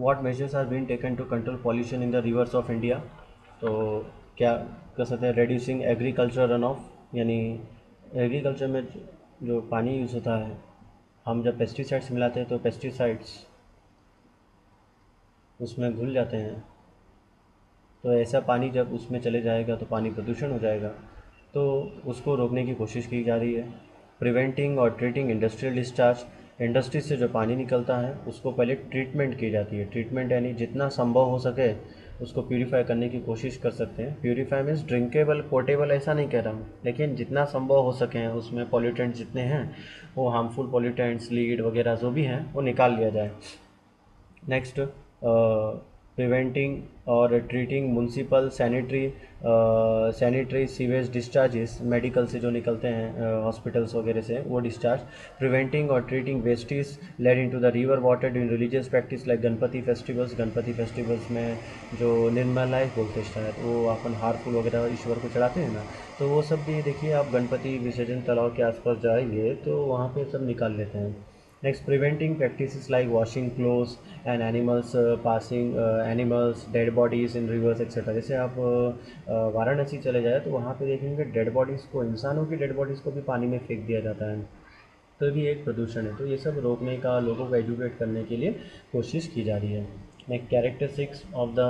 What measures are been taken to control pollution in the rivers of India तो क्या कर सकते हैं? रेड्यूसिंग एग्रीकल्चर रन ऑफ़ यानी एग्रीकल्चर में जो पानी यूज़ होता है, हम जब पेस्टिसाइड्स मिलाते हैं तो पेस्टिसाइड्स उसमें घुल जाते हैं। तो ऐसा पानी जब उसमें चले जाएगा तो पानी प्रदूषण हो जाएगा। तो उसको रोकने की कोशिश की जा रही है। प्रिवेंटिंग और ट्रीटिंग इंडस्ट्रियल डिस्चार्ज इंडस्ट्री से जो पानी निकलता है, उसको पहले ट्रीटमेंट की जाती है। ट्रीटमेंट यानी जितना संभव हो सके, उसको प्योरीफाई करने की कोशिश कर सकते हैं। प्योरीफाई मीन्स ड्रिंकेबल पोर्टेबल ऐसा नहीं कह रहा हूँ। लेकिन जितना संभव हो सके उसमें पॉल्यूटेंट्स जितने हैं, वो हार्मफुल पॉल्यूटेंट्स लीड वगैरह जो भी हैं, वो निकाल लिया जाए। नेक्स्ट प्रिवेंटिंग और treating municipal sanitary sanitary sewage discharges medical से जो निकलते हैं हॉस्पिटल्स uh, वगैरह से वो डिस्चार्ज प्रिवेंटिंग और treating wastes led into the river water in religious practice like Ganpati festivals Ganpati festivals में जो निर्मलाइज बोलते शायद वो अपन हार्मफुल वगैरह ईश्वर को चढ़ाते हैं ना? तो वो सब भी देखिए आप गणपति विसर्जन तालाब के आसपास जाएँगे तो वहाँ पर सब निकाल लेते हैं। Next preventing practices like washing clothes and animals uh, passing uh, animals dead bodies in rivers etc जैसे आप uh, वाराणसी चले जाए तो वहाँ पे देखेंगे डेड बॉडीज़ को इंसानों की डेड बॉडीज़ को भी पानी में फेंक दिया जाता है। तो भी एक प्रदूषण है। तो ये सब रोकने का लोगों को एजुकेट करने के लिए कोशिश की जा रही है। Next characteristics of the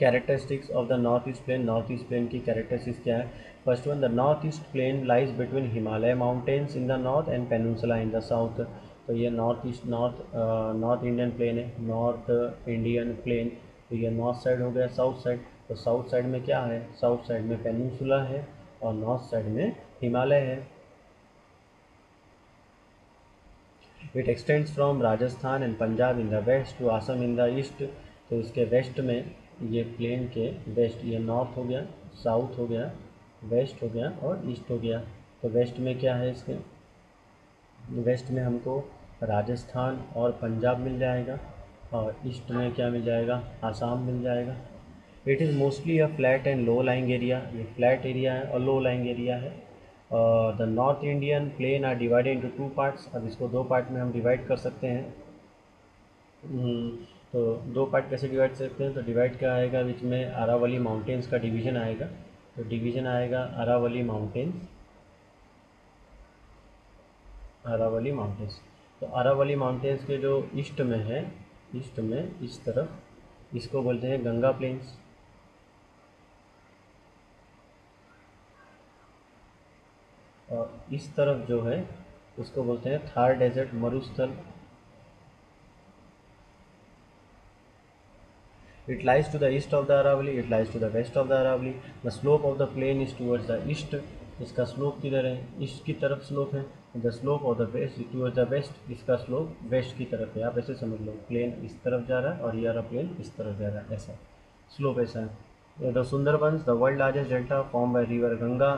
characteristics of the north east plain north east plain की कैरेक्टरिस्टिक्स क्या है? First one the north east plain lies between Himalaya mountains in the north and peninsula in the south तो ये north east north north Indian plain है. North Indian plain तो ये north side हो गया साउथ साइड तो south side में क्या है? साउथ साइड में पेनसुला है और नॉर्थ साइड में हिमालय है. It extends from Rajasthan and Punjab in the west to Assam in the east तो इसके वेस्ट में ये प्लेन के वेस्ट ये नॉर्थ हो गया साउथ हो गया वेस्ट हो गया और ईस्ट हो गया। तो वेस्ट में क्या है इसके? वेस्ट में हमको राजस्थान और पंजाब मिल जाएगा और ईस्ट में क्या मिल जाएगा? आसाम मिल जाएगा। It is mostly a flat and low lying area ये फ्लैट एरिया है और लो लाइंग एरिया है। और the north Indian plain are divided into two parts अब इसको दो पार्ट में हम डिवाइड कर सकते हैं। हम्म, तो दो पार्ट कैसे डिवाइड सकते हैं? तो डिवाइड क्या आएगा? बीच में अरावली माउंटेन्स का डिवीज़न आएगा। तो डिवीज़न आएगा अरावली माउंटेन्स अरावली माउंटेन्स तो अरावली माउंटेन्स के जो ईस्ट में है ईस्ट में इस तरफ़, इसको बोलते हैं गंगा प्लेन्स और इस तरफ़ जो है, उसको बोलते हैं थार डेजर्ट मरुस्थल। It lies to the east of the Aravalli it lies to the west of the Aravalli the slope of the plain is towards the east इसका स्लोप किधर है ईस्ट की तरफ़ स्लोप है the slope of the west toward the west इसका slope west की तरफ़ है आप ऐसे समझ लो प्लेन इस तरफ़ जा रहा है और यार प्लेन इस तरफ़ जा रहा है ऐसा स्लोप ऐसा है the Sundarbans the world largest delta form by river Ganga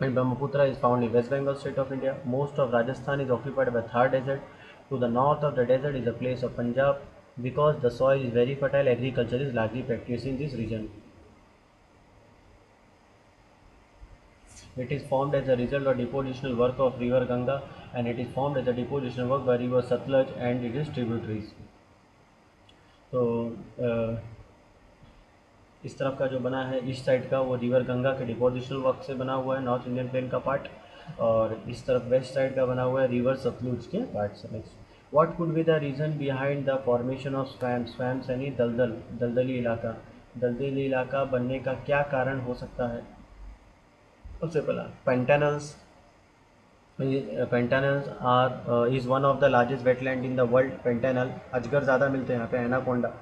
and Brahmaputra is found in west Bengal state of India most of Rajasthan is occupied by Thar desert to the north of the desert is the place of Punjab because the soil is very fertile agriculture is largely practiced in this region it is formed as a result of depositional work of river ganga and it is formed as a depositional work by river satluj and its tributaries तो इस तरफ़ का जो बना है east side का वो river Ganga के डिपोजिशनल वर्क से बना हुआ है नॉर्थ इंडियन प्लेन का पार्ट और इस तरफ़ वेस्ट साइड का बना हुआ है रिवर सतलुज के पार्ट से next what could be the reason behind the formation of swamps swamps यानी दलदल, दलदली इलाका? दलदली इलाका बनने का क्या कारण हो सकता है? सबसे पहला Pantanals Pantanals are is one of the largest wetland in the world Pantanal अजगर ज़्यादा मिलते हैं यहाँ पे anaconda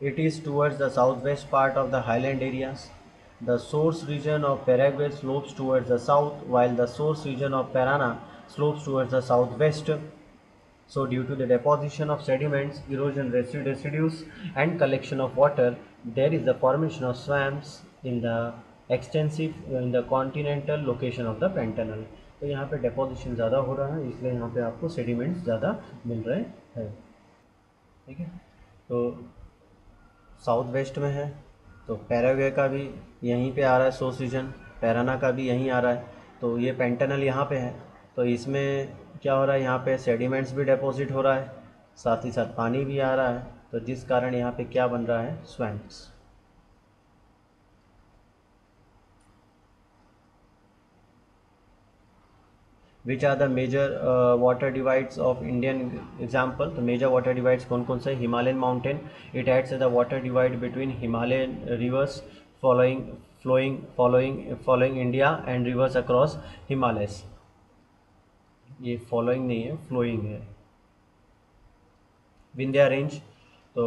it is towards the southwest part of the highland areas. The source region of Paraguay slopes towards the south while the source region of Parana slopes towards the southwest. So due to the deposition of sediments, erosion residues and collection of water, there is the formation of swamps in the extensive in the continental location of the pantanal. तो यहाँ पे deposition ज़्यादा हो रहा है इसलिए यहाँ पे आपको सेडिमेंट्स ज़्यादा मिल रहे हैं ठीक है तो साउथ वेस्ट में है तो पैरावे का भी यहीं पे आ रहा है सोर्स रीजन पैराना का भी यहीं आ रहा है। तो ये पेंटनल यहाँ पे है। तो इसमें क्या हो रहा है, यहाँ पे सेडिमेंट्स भी डिपॉजिट हो रहा है, साथ ही साथ पानी भी आ रहा है। तो जिस कारण यहाँ पे क्या बन रहा है swamps which are the major water divides of Indian example तो मेजर वाटर डिवाइड्स कौन कौन से? Himalayan mountain it acts the water divide between Himalayan rivers following flowing following following India and rivers across Himalayas ये following नहीं है flowing है। Vindhya range तो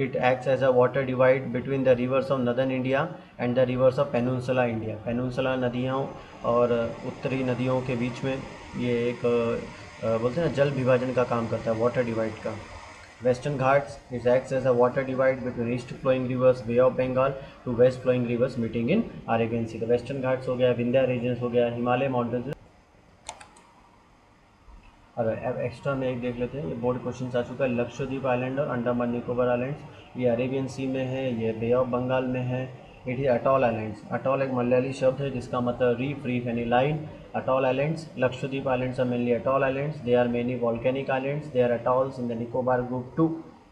it acts as a water divide between the rivers of northern India and the rivers of peninsula India peninsula नदियों और उत्तरी नदियों के बीच में ये एक बोलते हैं ना, जल विभाजन का काम करता है वाटर डिवाइड का। Western Ghats is acts as a water divide between east flowing rivers bay of Bengal to west flowing rivers meeting in आरेगेंसी तो वेस्टर्न घाट्स हो गया विंध्या रीजन्स हो गया हिमालय माउंटेन्स अब अब एक्स्ट्रा में एक देख लेते हैं, ये बोर्ड क्वेश्चन आ चुका है। लक्षद्वीप आइलैंड और अंडमान निकोबार आइलैंड्स ये अरेबियन सी में है, ये बे ऑफ़ बंगाल में है। It is atoll islands atoll एक मलयाली शब्द है, जिसका मतलब रीफ रीफ यानी line atoll islands Lakshadweep islands are mainly atoll islands they are many volcanic islands they are atolls in the Nicobar group to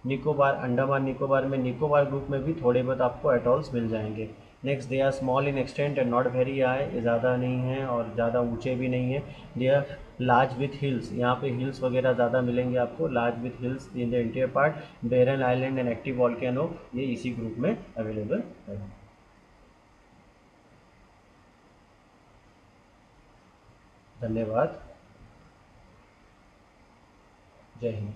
Nicobar Andaman Nicobar में, Nicobar group में भी थोड़े बहुत आपको अटॉल्स मिल जाएँगे। Next they are small in extent and not very high ज़्यादा नहीं है और ज़्यादा ऊँचे भी नहीं है। They are large with hills यहाँ पे हिल्स वगैरह ज़्यादा मिलेंगे आपको। Large with hills in the interior part barren island and active volcano ये इसी ग्रुप में अवेलेबल है। धन्यवाद। जय हिंद।